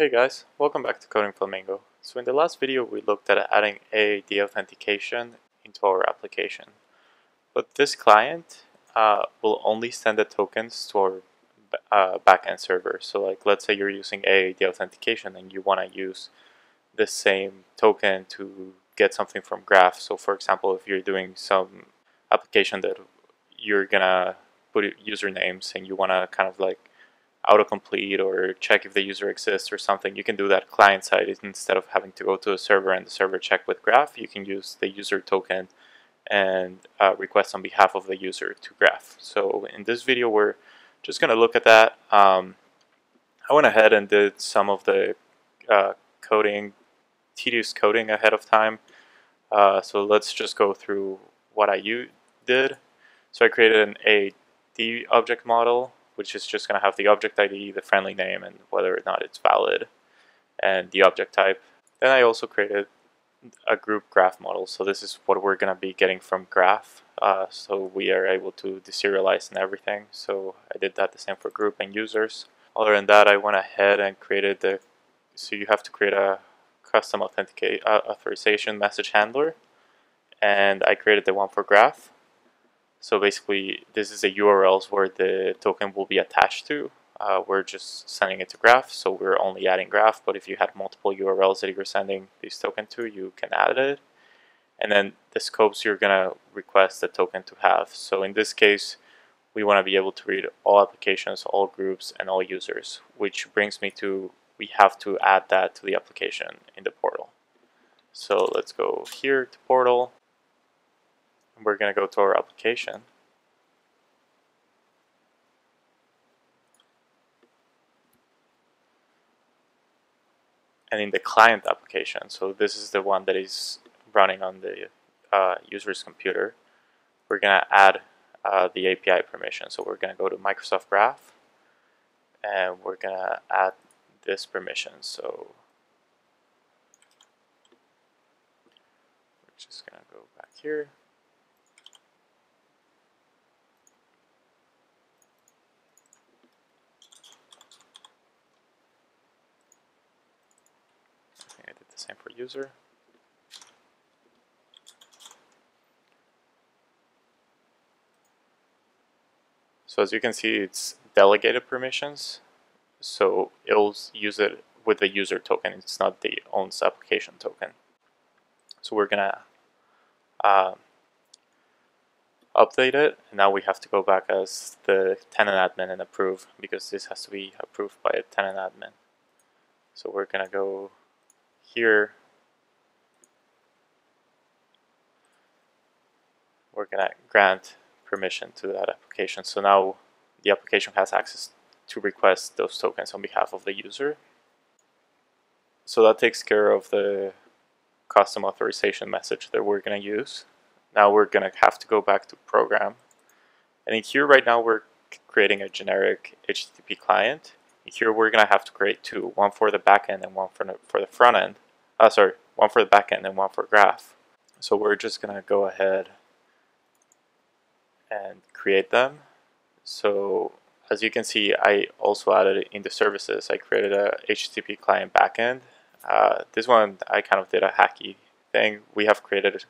Hey guys, welcome back to Coding Flamingo. So in the last video we looked at adding AAD authentication into our application. But this client uh, will only send the tokens to our uh, backend server. So like let's say you're using AAD authentication and you want to use the same token to get something from Graph. So for example, if you're doing some application that you're gonna put usernames and you want to kind of like autocomplete or check if the user exists or something, you can do that client side instead of having to go to a server and the server check with Graph. You can use the user token and uh, request on behalf of the user to Graph. So in this video, we're just going to look at that. Um, I went ahead and did some of the uh, coding, tedious coding ahead of time. Uh, so let's just go through what I did. So I created an AD object model which is just going to have the object ID, the friendly name, and whether or not it's valid, and the object type. Then I also created a group graph model. So this is what we're going to be getting from graph. Uh, so we are able to deserialize and everything. So I did that the same for group and users. Other than that, I went ahead and created the, so you have to create a custom authenticate uh, authorization message handler. And I created the one for graph. So basically, this is the URLs where the token will be attached to. Uh, we're just sending it to Graph, so we're only adding Graph, but if you had multiple URLs that you're sending this token to, you can add it. And then the scopes you're going to request the token to have. So in this case, we want to be able to read all applications, all groups, and all users, which brings me to we have to add that to the application in the portal. So let's go here to portal, we're going to go to our application. And in the client application, so this is the one that is running on the uh, user's computer, we're going to add uh, the API permission. So we're going to go to Microsoft Graph and we're going to add this permission. So we're just going to go back here. Same for user. So as you can see, it's delegated permissions. So it'll use it with the user token. It's not the owns application token. So we're gonna uh, update it. And now we have to go back as the tenant admin and approve because this has to be approved by a tenant admin. So we're gonna go here we're going to grant permission to that application. So now the application has access to request those tokens on behalf of the user. So that takes care of the custom authorization message that we're going to use. Now we're going to have to go back to program. And in here right now we're creating a generic HTTP client here we're going to have to create two, one for the backend and one for the, for the front end. Uh, sorry, one for the backend and one for graph. So we're just going to go ahead and create them. So as you can see, I also added in the services, I created a HTTP client backend. Uh, this one, I kind of did a hacky thing. We have created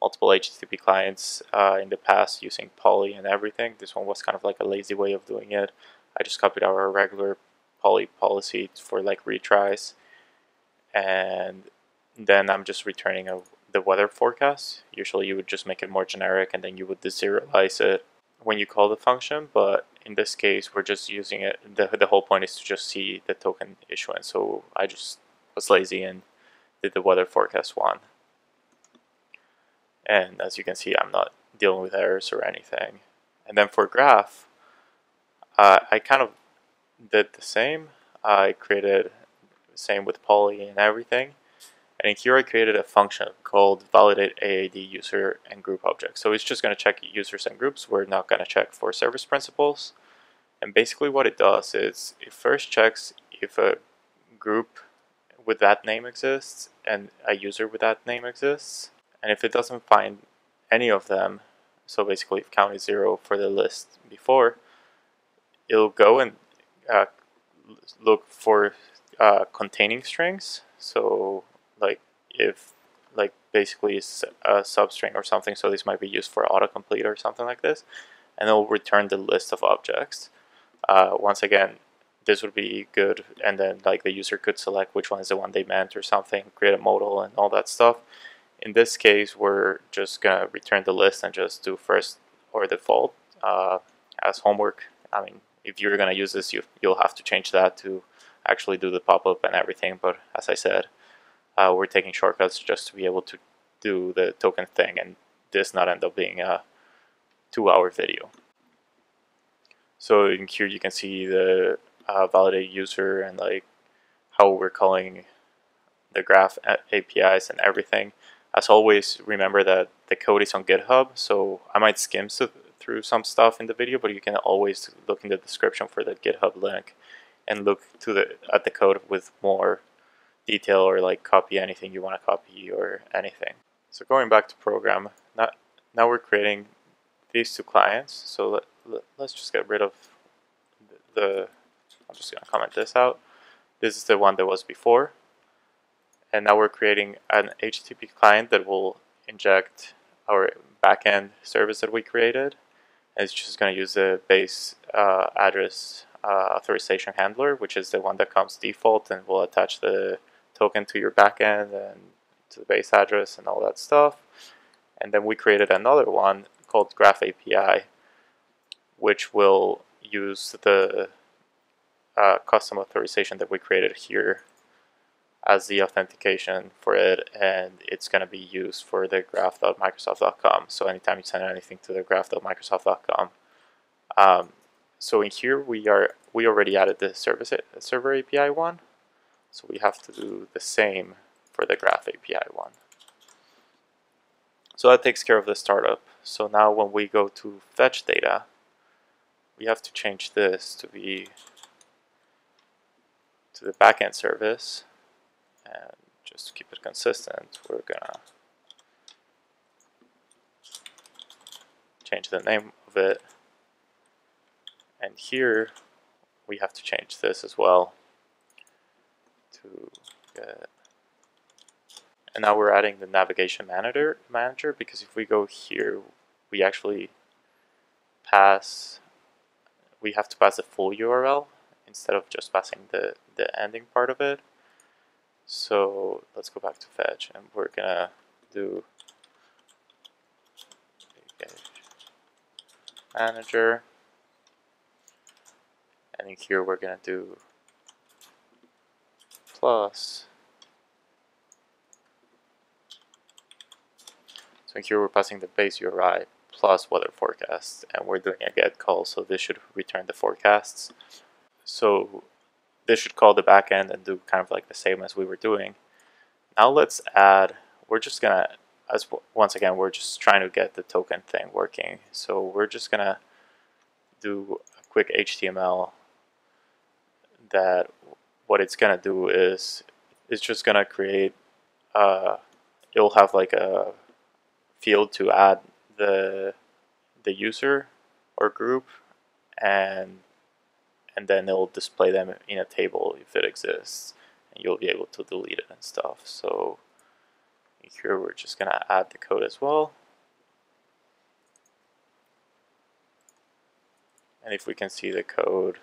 multiple HTTP clients uh, in the past using Polly and everything. This one was kind of like a lazy way of doing it. I just copied our regular Polly policy for like retries and then I'm just returning a, the weather forecast. Usually you would just make it more generic and then you would deserialize it when you call the function, but in this case we're just using it, the, the whole point is to just see the token issuance. So I just was lazy and did the weather forecast one. And as you can see, I'm not dealing with errors or anything. And then for graph, uh, I kind of did the same. I created the same with Polly and everything. And here I created a function called validate AAD user and group object. So it's just going to check users and groups. We're not going to check for service principals. And basically what it does is it first checks if a group with that name exists and a user with that name exists. And if it doesn't find any of them, so basically if count is zero for the list before, it'll go and uh, look for uh, containing strings. So like if like basically it's a substring or something. So this might be used for autocomplete or something like this, and it will return the list of objects. Uh, once again, this would be good, and then like the user could select which one is the one they meant or something, create a modal and all that stuff. In this case, we're just gonna return the list and just do first or default uh, as homework. I mean, if you're gonna use this, you you'll have to change that to actually do the pop-up and everything. But as I said, uh, we're taking shortcuts just to be able to do the token thing and this not end up being a two-hour video. So in here you can see the uh, validate user and like how we're calling the graph APIs and everything. As always, remember that the code is on GitHub, so I might skim through some stuff in the video, but you can always look in the description for the GitHub link and look to the at the code with more detail or like copy anything you want to copy or anything. So going back to program, now, now we're creating these two clients. So let, let, let's just get rid of the, the I'm just going to comment this out. This is the one that was before. And now we're creating an HTTP client that will inject our backend service that we created. And it's just going to use the base uh, address uh, authorization handler, which is the one that comes default and will attach the token to your backend and to the base address and all that stuff. And then we created another one called Graph API, which will use the uh, custom authorization that we created here as the authentication for it and it's going to be used for the graph.microsoft.com so anytime you send anything to the graph.microsoft.com um, so in here we are we already added the service server API one so we have to do the same for the graph API one. So that takes care of the startup. So now when we go to fetch data we have to change this to be to the backend service and just to keep it consistent. We're gonna change the name of it. And here we have to change this as well to get and now we're adding the navigation manager manager because if we go here we actually pass we have to pass the full URL instead of just passing the the ending part of it. So let's go back to fetch and we're gonna do manager and in here we're gonna do plus so here we're passing the base URI plus weather forecast and we're doing a get call so this should return the forecasts so this should call the backend and do kind of like the same as we were doing. Now let's add, we're just gonna, as once again, we're just trying to get the token thing working. So we're just gonna do a quick HTML that what it's gonna do is it's just gonna create uh, it'll have like a field to add the the user or group and and then it'll display them in a table if it exists and you'll be able to delete it and stuff. So here we're just gonna add the code as well. And if we can see the code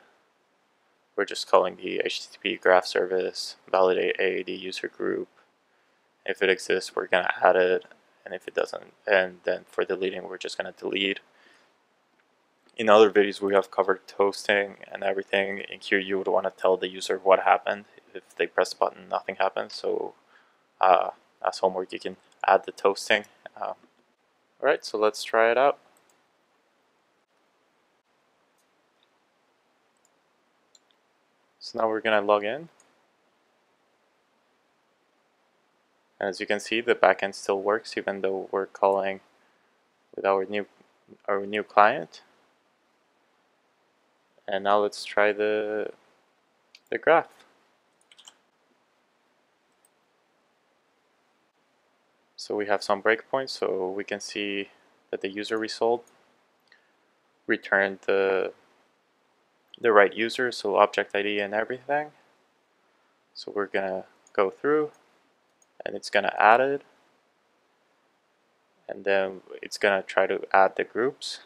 we're just calling the HTTP graph service validate AAD user group if it exists we're gonna add it and if it doesn't and then for deleting we're just gonna delete in other videos we have covered toasting and everything. In here you would want to tell the user what happened. If they press the button, nothing happens. So uh, as homework you can add the toasting. Um, Alright, so let's try it out. So now we're going to log in. And as you can see, the backend still works even though we're calling with our new our new client. And now let's try the, the graph. So we have some breakpoints, so we can see that the user result returned the, the right user, so object ID and everything. So we're gonna go through and it's gonna add it. And then it's gonna try to add the groups.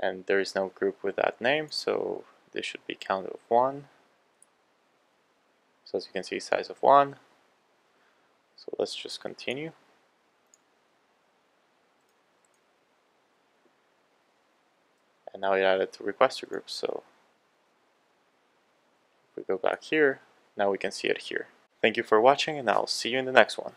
And there is no group with that name so this should be count of one. So as you can see size of one. So let's just continue and now it added to requester groups. So if we go back here now we can see it here. Thank you for watching and I'll see you in the next one